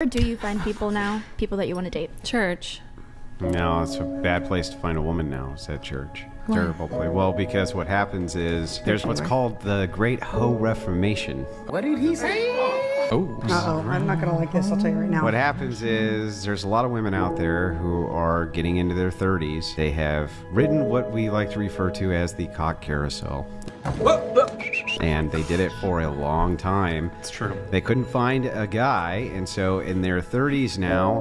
Where do you find people now? People that you want to date? Church. No, it's a bad place to find a woman now. Is at church. Terrible place. Well, because what happens is there's what's called the Great Ho Reformation. What did he say? Oh. Uh-oh, I'm not gonna like this, I'll tell you right now. What happens is there's a lot of women out there who are getting into their 30s. They have ridden what we like to refer to as the cock carousel. And they did it for a long time. It's true. They couldn't find a guy, and so in their 30s now,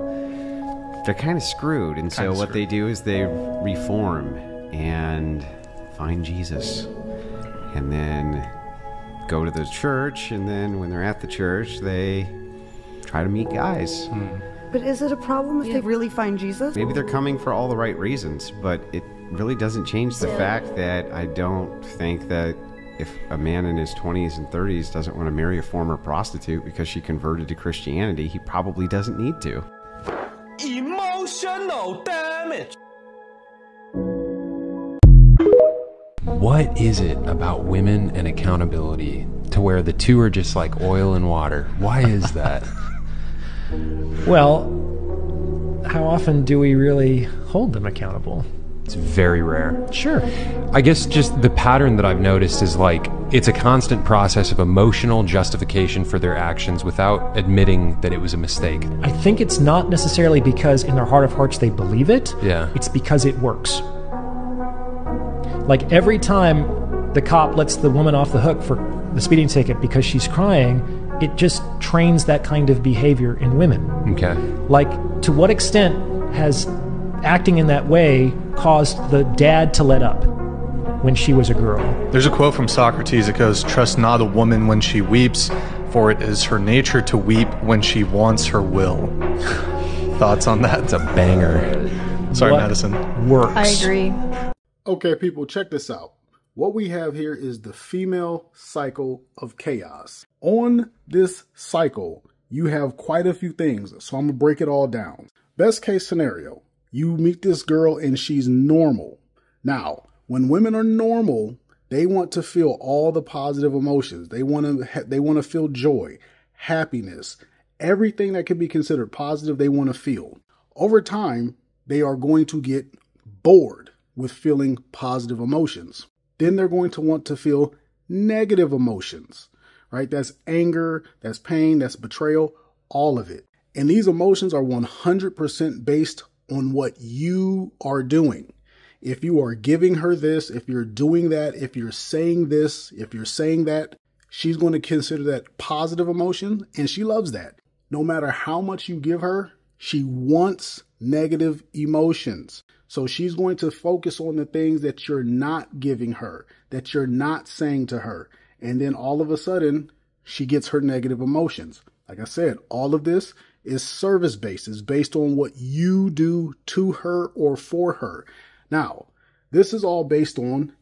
they're kind of screwed. And so Kinda what they do is they reform and find Jesus. And then go to the church, and then when they're at the church, they try to meet guys. Hmm. But is it a problem if they really find Jesus? Maybe they're coming for all the right reasons, but it really doesn't change the fact that I don't think that if a man in his 20s and 30s doesn't want to marry a former prostitute because she converted to Christianity, he probably doesn't need to. Emotional damage. What is it about women and accountability to where the two are just like oil and water? Why is that? Well, how often do we really hold them accountable? It's very rare. Sure. I guess just the pattern that I've noticed is like it's a constant process of emotional justification for their actions without admitting that it was a mistake. I think it's not necessarily because in their heart of hearts they believe it. Yeah. It's because it works. Like every time the cop lets the woman off the hook for the speeding ticket because she's crying, it just trains that kind of behavior in women. Okay. Like, to what extent has acting in that way caused the dad to let up when she was a girl? There's a quote from Socrates that goes, Trust not a woman when she weeps, for it is her nature to weep when she wants her will. Thoughts on that? It's a banger. Sorry, What Madison. Works. I agree. Okay, people, check this out. What we have here is the female cycle of chaos. On this cycle, you have quite a few things, so I'm gonna break it all down. Best case scenario, you meet this girl and she's normal. Now, when women are normal, they want to feel all the positive emotions. They want to they want to feel joy, happiness, everything that can be considered positive they want to feel. Over time, they are going to get bored with feeling positive emotions. Then they're going to want to feel negative emotions, right? That's anger, that's pain, that's betrayal, all of it. And these emotions are 100% based on what you are doing. If you are giving her this, if you're doing that, if you're saying this, if you're saying that, she's going to consider that positive emotion and she loves that. No matter how much you give her, she wants negative emotions. So she's going to focus on the things that you're not giving her, that you're not saying to her. And then all of a sudden, she gets her negative emotions. Like I said, all of this is service based. It's based on what you do to her or for her. Now, this is all based on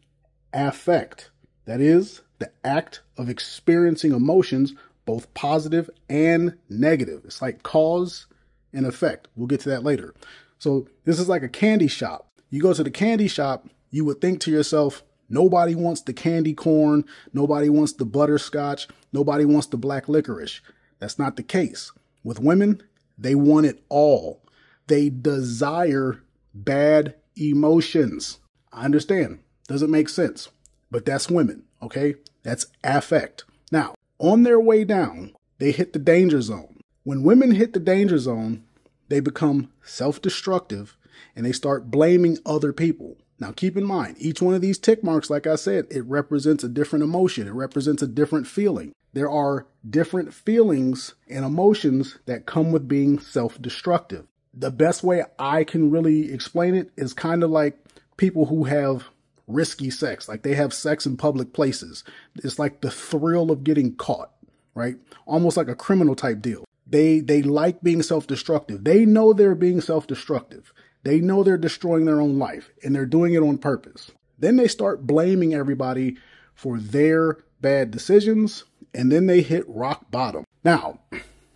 affect. That is the act of experiencing emotions, both positive and negative. It's like cause and effect. We'll get to that later. So this is like a candy shop. You go to the candy shop, you would think to yourself, nobody wants the candy corn, nobody wants the butterscotch, nobody wants the black licorice. That's not the case. With women, they want it all. They desire bad emotions. I understand. Doesn't make sense. But that's women, okay? That's affect. Now, on their way down, they hit the danger zone. When women hit the danger zone, they become self destructive and they start blaming other people. Now, keep in mind, each one of these tick marks, like I said, it represents a different emotion, it represents a different feeling. There are different feelings and emotions that come with being self destructive. The best way I can really explain it is kind of like people who have risky sex, like they have sex in public places. It's like the thrill of getting caught, right? Almost like a criminal type deal. They they like being self-destructive. They know they're being self-destructive. They know they're destroying their own life and they're doing it on purpose. Then they start blaming everybody for their bad decisions and then they hit rock bottom. Now,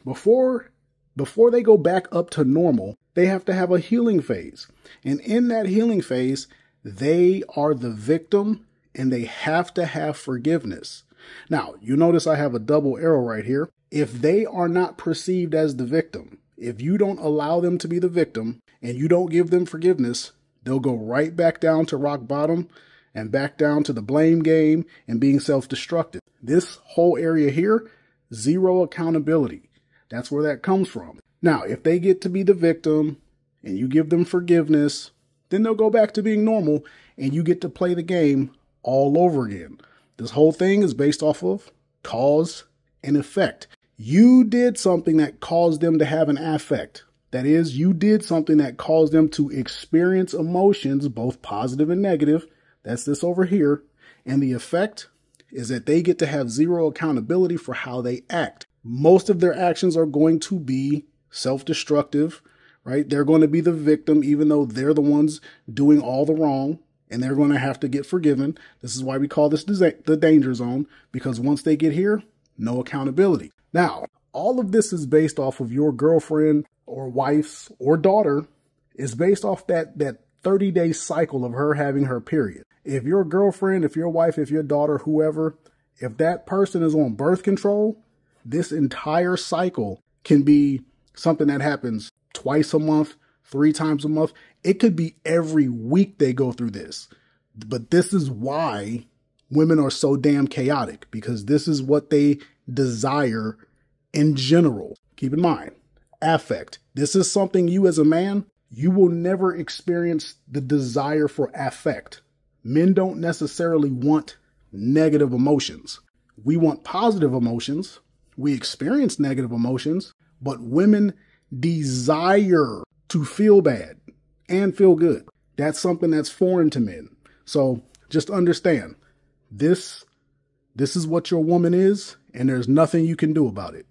before before they go back up to normal, they have to have a healing phase. And in that healing phase, they are the victim and they have to have forgiveness. Now, you notice I have a double arrow right here. If they are not perceived as the victim, if you don't allow them to be the victim and you don't give them forgiveness, they'll go right back down to rock bottom and back down to the blame game and being self destructive. This whole area here, zero accountability. That's where that comes from. Now, if they get to be the victim and you give them forgiveness, then they'll go back to being normal and you get to play the game all over again. This whole thing is based off of cause and effect. You did something that caused them to have an affect. That is, you did something that caused them to experience emotions, both positive and negative. That's this over here. And the effect is that they get to have zero accountability for how they act. Most of their actions are going to be self destructive, right? They're going to be the victim, even though they're the ones doing all the wrong and they're going to have to get forgiven. This is why we call this the danger zone because once they get here, no accountability. Now, all of this is based off of your girlfriend or wife's or daughter is based off that that 30 day cycle of her having her period. If your girlfriend, if your wife, if your daughter, whoever, if that person is on birth control, this entire cycle can be something that happens twice a month, three times a month. It could be every week they go through this. But this is why women are so damn chaotic because this is what they desire in general. Keep in mind, affect. This is something you as a man, you will never experience the desire for affect. Men don't necessarily want negative emotions. We want positive emotions. We experience negative emotions, but women desire to feel bad and feel good. That's something that's foreign to men. So just understand this this is what your woman is and there's nothing you can do about it.